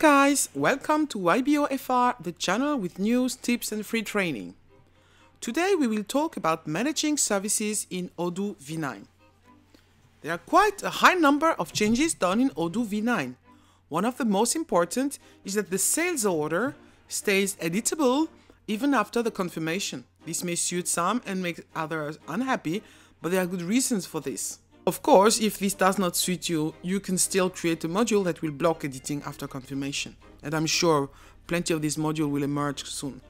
Guys, welcome to YBOFR, the channel with news, tips and free training. Today we will talk about managing services in Odoo V9. There are quite a high number of changes done in Odoo V9. One of the most important is that the sales order stays editable even after the confirmation. This may suit some and make others unhappy, but there are good reasons for this. Of course, if this does not suit you, you can still create a module that will block editing after confirmation. And I'm sure plenty of this module will emerge soon.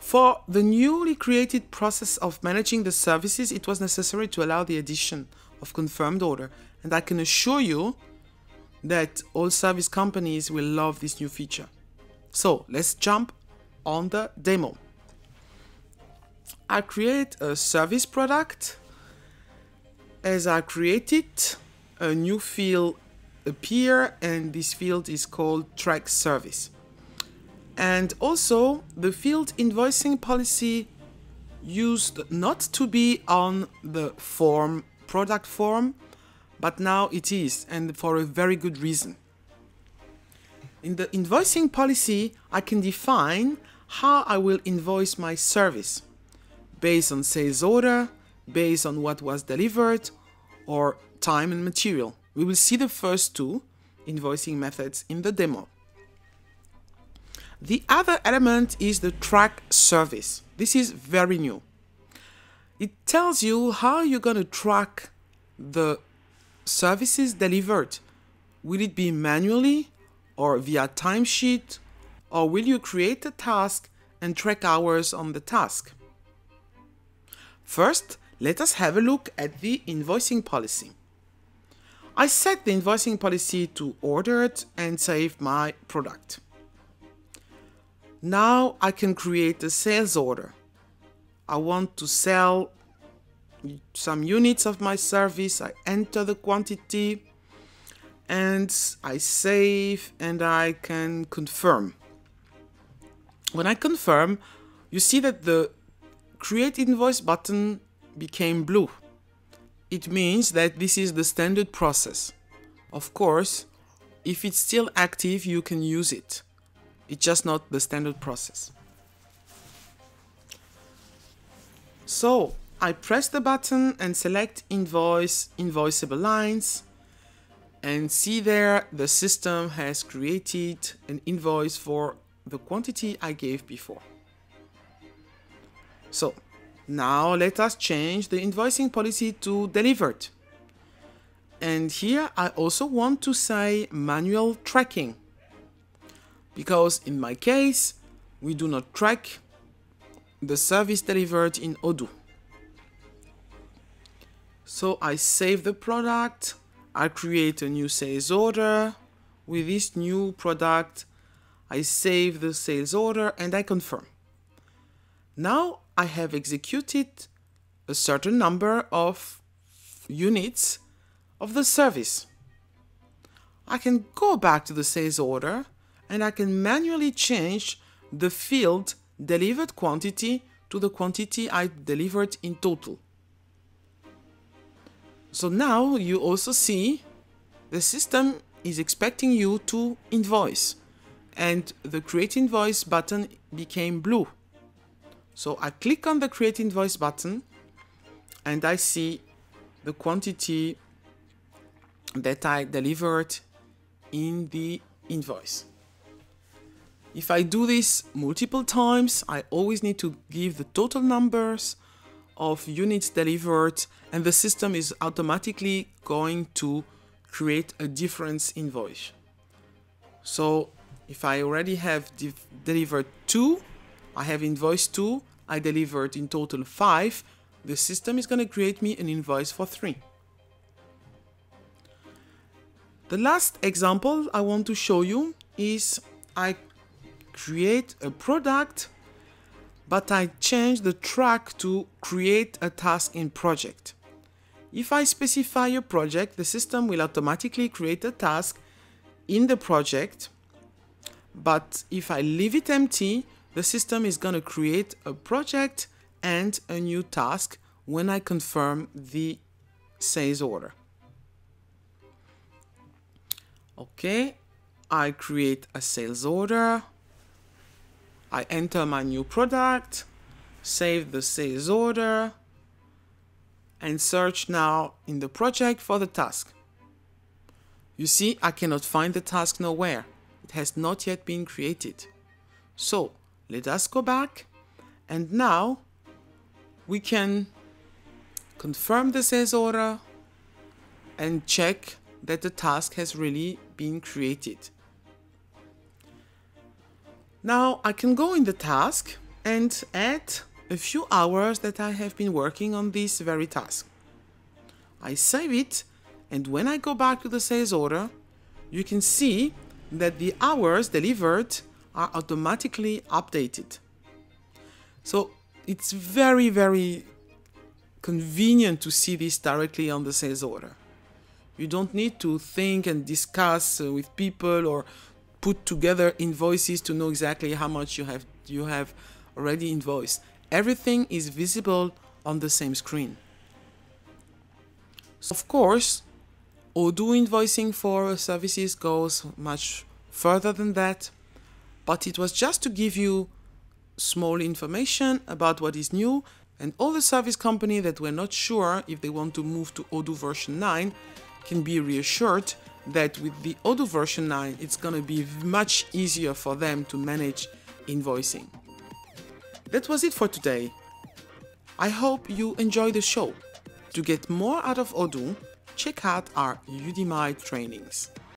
For the newly created process of managing the services, it was necessary to allow the addition of confirmed order. And I can assure you that all service companies will love this new feature. So let's jump on the demo. I create a service product as I create it, a new field appear and this field is called track service. And also the field invoicing policy used not to be on the form, product form, but now it is and for a very good reason. In the invoicing policy, I can define how I will invoice my service based on sales order, based on what was delivered or time and material. We will see the first two invoicing methods in the demo. The other element is the track service. This is very new. It tells you how you're going to track the services delivered. Will it be manually or via timesheet or will you create a task and track hours on the task? First, let us have a look at the invoicing policy. I set the invoicing policy to ordered and save my product. Now I can create a sales order. I want to sell some units of my service. I enter the quantity and I save and I can confirm. When I confirm, you see that the create invoice button became blue. It means that this is the standard process. Of course, if it's still active, you can use it. It's just not the standard process. So I press the button and select invoice, invoiceable lines and see there the system has created an invoice for the quantity I gave before. So now let us change the invoicing policy to delivered. And here I also want to say manual tracking. Because in my case, we do not track the service delivered in Odoo. So I save the product, I create a new sales order. With this new product, I save the sales order and I confirm. Now I have executed a certain number of units of the service. I can go back to the sales order and I can manually change the field delivered quantity to the quantity I delivered in total. So now you also see the system is expecting you to invoice and the create invoice button became blue. So I click on the create invoice button and I see the quantity that I delivered in the invoice. If I do this multiple times, I always need to give the total numbers of units delivered and the system is automatically going to create a difference invoice. So if I already have delivered two, I have invoice 2, I delivered in total 5, the system is going to create me an invoice for 3. The last example I want to show you is I create a product but I change the track to create a task in project. If I specify a project, the system will automatically create a task in the project but if I leave it empty, the system is going to create a project and a new task when I confirm the sales order. Okay, I create a sales order. I enter my new product, save the sales order, and search now in the project for the task. You see, I cannot find the task nowhere. It has not yet been created. So let us go back and now we can confirm the sales order and check that the task has really been created. Now I can go in the task and add a few hours that I have been working on this very task. I save it and when I go back to the sales order, you can see that the hours delivered are automatically updated. So it's very, very convenient to see this directly on the sales order. You don't need to think and discuss uh, with people or put together invoices to know exactly how much you have you have already invoiced. Everything is visible on the same screen. So of course, Odoo invoicing for services goes much further than that, but it was just to give you small information about what is new and all the service company that were not sure if they want to move to Odoo version 9 can be reassured that with the Odoo version 9 it's going to be much easier for them to manage invoicing. That was it for today. I hope you enjoy the show. To get more out of Odoo, check out our Udemy trainings.